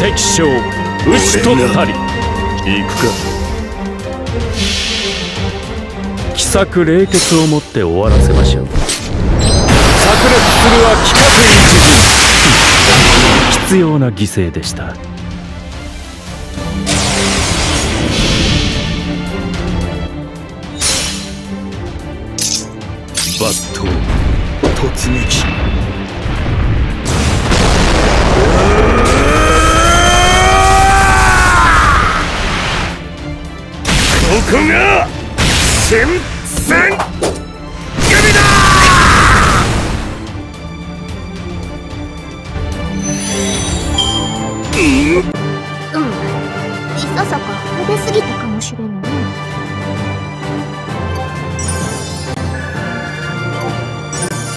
敵将討ち取ったり行くか。奇策冷血をもって終わらせましょう。炸裂するは規格一陣必要な犠牲でした。抜刀突撃こが新組だうん、うん、いささか食べ過ぎたかもしれない。